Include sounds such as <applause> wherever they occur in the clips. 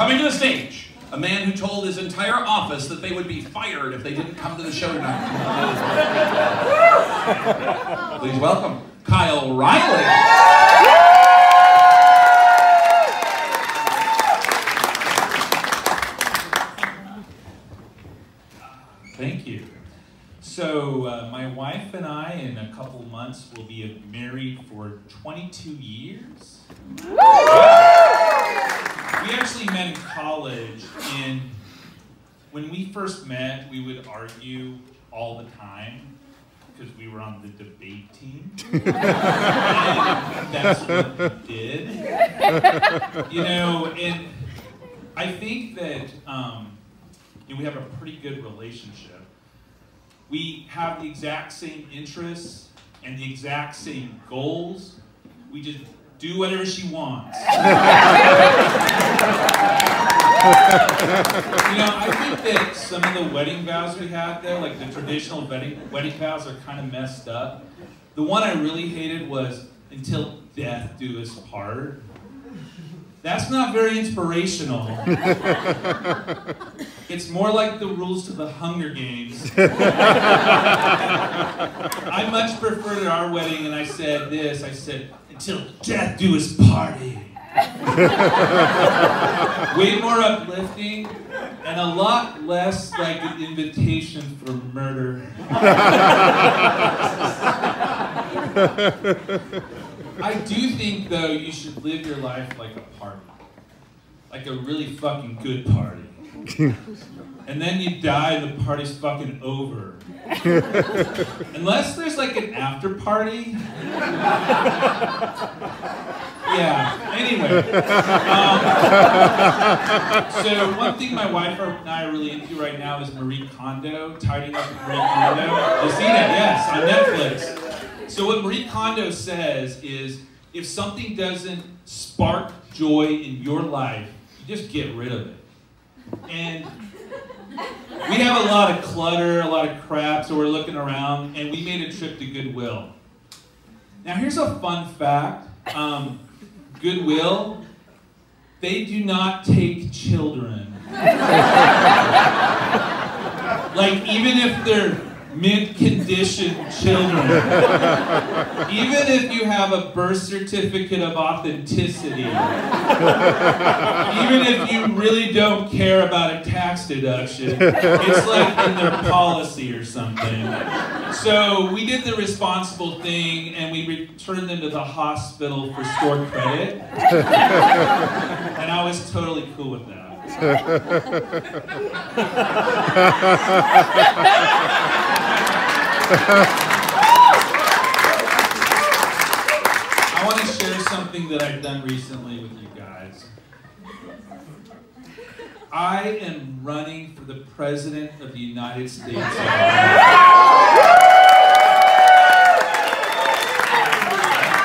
Coming to the stage, a man who told his entire office that they would be fired if they didn't come to the show tonight. Please welcome Kyle Riley. Thank you. So, uh, my wife and I, in a couple months, will be married for 22 years. We actually met in college, and when we first met, we would argue all the time because we were on the debate team. <laughs> that's what we did. You know, and I think that um, you know, we have a pretty good relationship. We have the exact same interests and the exact same goals. We just do whatever she wants. <laughs> you know, I think that some of the wedding vows we had there, like the traditional wedding wedding vows, are kind of messed up. The one I really hated was "Until death do us part." That's not very inspirational. <laughs> it's more like the rules to the Hunger Games. <laughs> I much preferred our wedding, and I said this I said, until death do us party. <laughs> Way more uplifting and a lot less like an invitation for murder. <laughs> I do think though you should live your life like a party. Like a really fucking good party. <laughs> and then you die the party's fucking over. <laughs> Unless there's like an after party. yeah, anyway. Um, so one thing my wife and I are really into right now is Marie Kondo, tidying up Marie Kondo. You seen it? Yes, on Netflix. So what Marie Kondo says is, if something doesn't spark joy in your life, you just get rid of it. And we have a lot of clutter, a lot of crap, so we're looking around, and we made a trip to Goodwill. Now here's a fun fact. Um, Goodwill, they do not take children. <laughs> like, even if they're mint condition children. <laughs> Even if you have a birth certificate of authenticity, even if you really don't care about a tax deduction, it's like in their policy or something. So we did the responsible thing and we returned them to the hospital for store credit. And I was totally cool with that. <laughs> <laughs> I want to share something that I've done recently with you guys. I am running for the President of the United States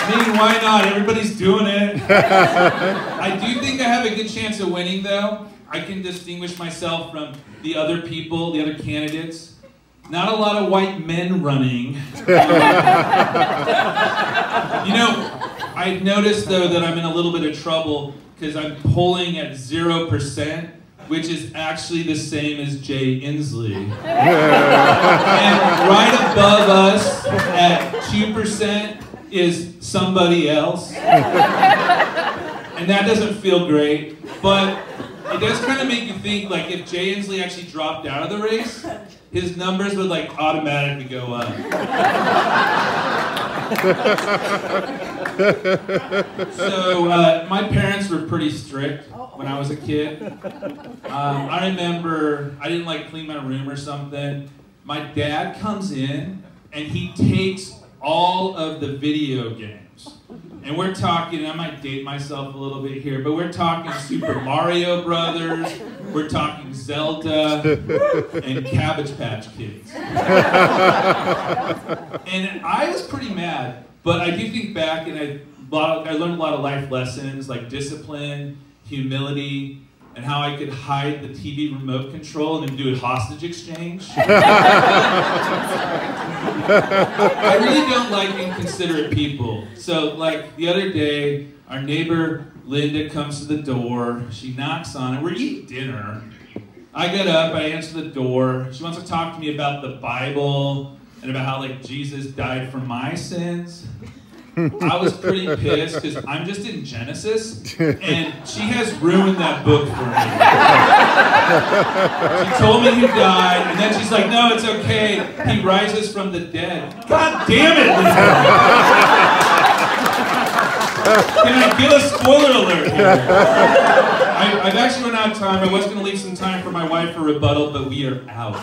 I mean, why not? Everybody's doing it. I do think I have a good chance of winning, though. I can distinguish myself from the other people, the other candidates. Not a lot of white men running. <laughs> you know, I noticed though that I'm in a little bit of trouble because I'm polling at 0%, which is actually the same as Jay Inslee. <laughs> and right above us at 2% is somebody else. <laughs> And that doesn't feel great, but it does kind of make you think like if Jay Inslee actually dropped out of the race, his numbers would like automatically go up. so uh, my parents were pretty strict when I was a kid. Um, I remember I didn't like clean my room or something. My dad comes in and he takes all of the video games. And we're talking, I might date myself a little bit here, but we're talking Super <laughs> Mario Brothers, we're talking Zelda, and Cabbage Patch Kids. <laughs> and I was pretty mad, but I do think back and I, I learned a lot of life lessons like discipline, humility, and how I could hide the TV remote control and do a hostage exchange. <laughs> I really don't like inconsiderate people. So, like the other day, our neighbor Linda comes to the door. She knocks on it. We're eating dinner. I get up, I answer the door. She wants to talk to me about the Bible and about how like Jesus died for my sins. <laughs> I was pretty pissed because I'm just in Genesis, and she has ruined that book for me. she told me he died, and then she's like, "No, it's okay. He rises from the dead." God damn it! Can I get a spoiler alert? I, have actually run out of time. I was going to leave some time for my wife for rebuttal, but we are out.